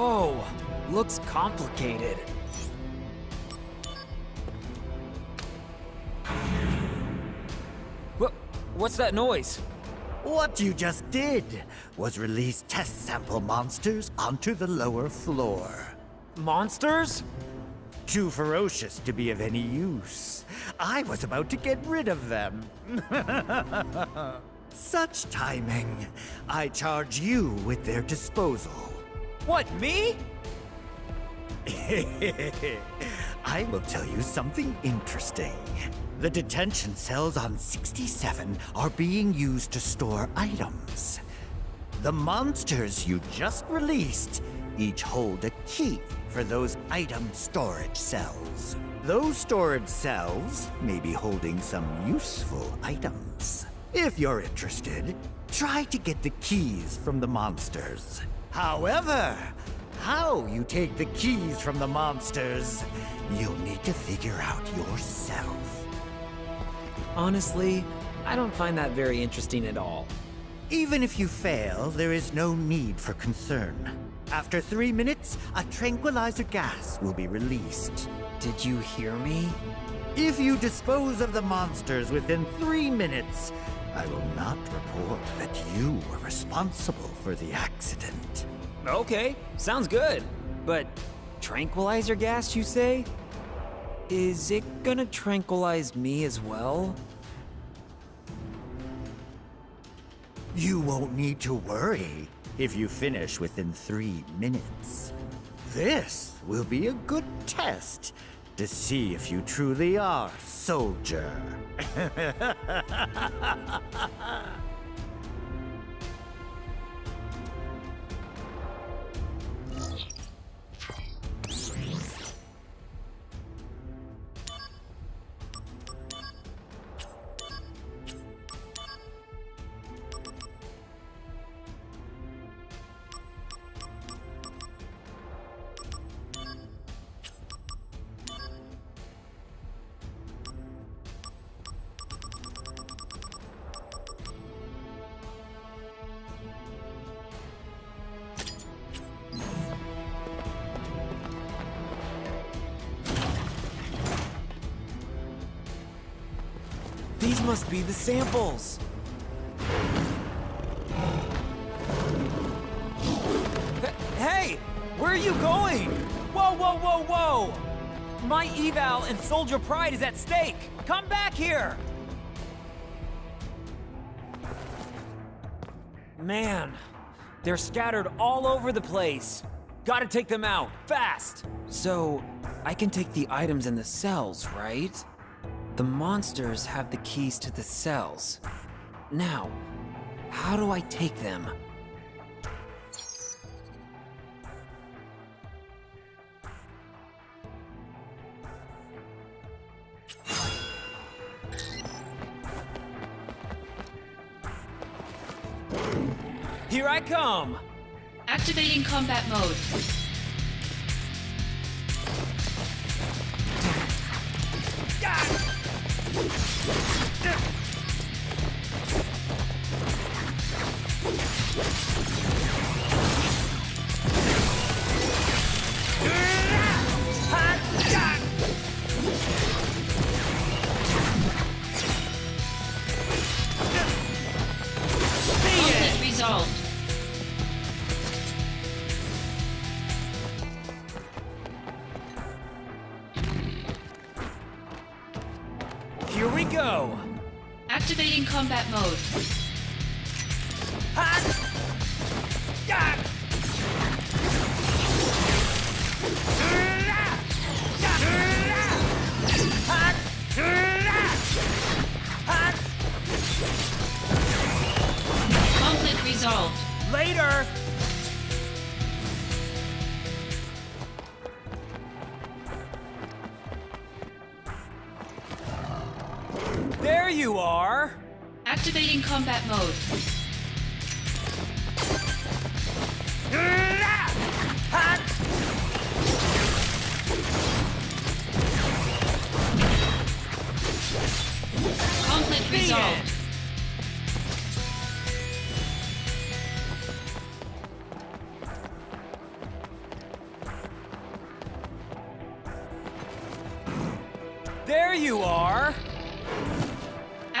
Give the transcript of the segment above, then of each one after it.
Whoa, looks complicated. What, what's that noise? What you just did was release test sample monsters onto the lower floor. Monsters? Too ferocious to be of any use. I was about to get rid of them. Such timing. I charge you with their disposal. What, me? I will tell you something interesting. The detention cells on 67 are being used to store items. The monsters you just released each hold a key for those item storage cells. Those storage cells may be holding some useful items. If you're interested, try to get the keys from the monsters. However, how you take the keys from the monsters, you'll need to figure out yourself. Honestly, I don't find that very interesting at all. Even if you fail, there is no need for concern. After three minutes, a tranquilizer gas will be released. Did you hear me? If you dispose of the monsters within three minutes, I will not report that you were responsible for the accident. Okay, sounds good. But tranquilizer gas, you say? Is it gonna tranquilize me as well? You won't need to worry if you finish within three minutes. This will be a good test to see if you truly are soldier. These must be the samples. Hey, where are you going? Whoa, whoa, whoa, whoa! My eval and soldier pride is at stake. Come back here. Man, they're scattered all over the place. Gotta take them out, fast! So, I can take the items in the cells, right? The monsters have the keys to the cells. Now, how do I take them? Here I come! Activating combat mode. Activating combat mode. Conflict resolved. Later! Activating combat mode. Conflict resolved. There you are!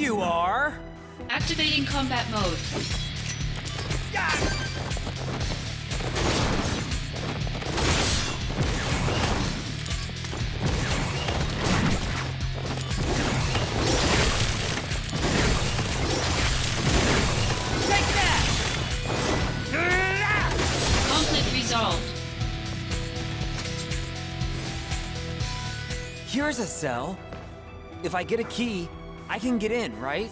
You are! Activating combat mode. Take that! Conflict resolved. Here's a cell. If I get a key, I can get in, right?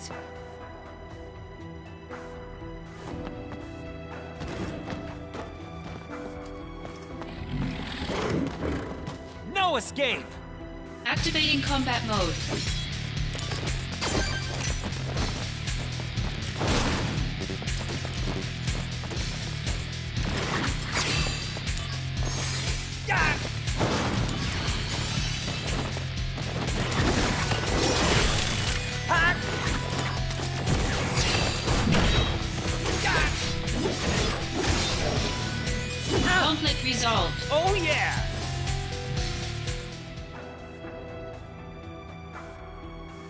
No escape! Activating combat mode.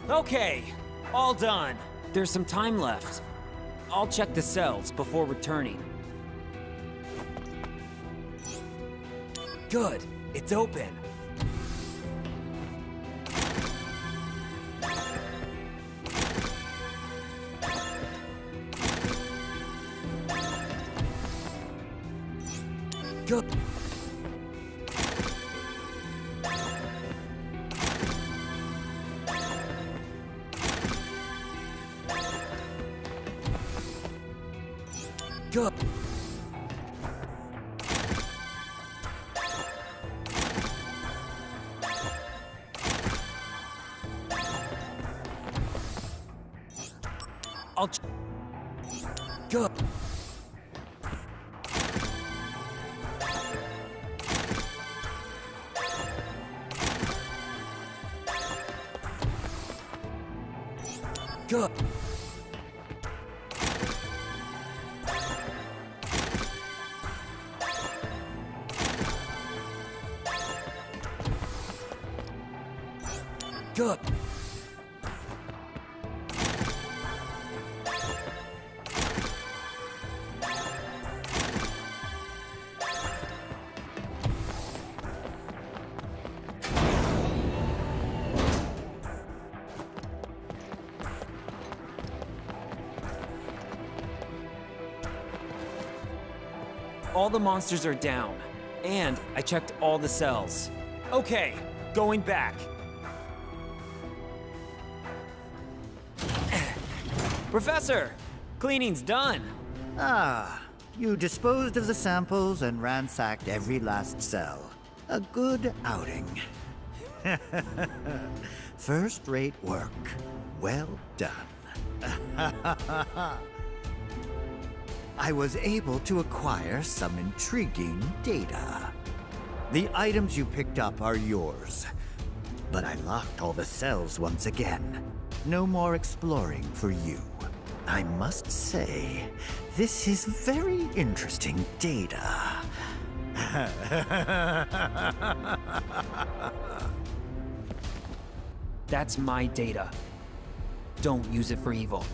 Okay, all done. There's some time left. I'll check the cells before returning. Good, it's open. Good. Good. I'll. ch- Good. Good. All the monsters are down, and I checked all the cells. Okay, going back. Professor, cleaning's done. Ah, you disposed of the samples and ransacked every last cell. A good outing. First rate work. Well done. I was able to acquire some intriguing data. The items you picked up are yours, but I locked all the cells once again. No more exploring for you. I must say, this is very interesting data. That's my data. Don't use it for evil.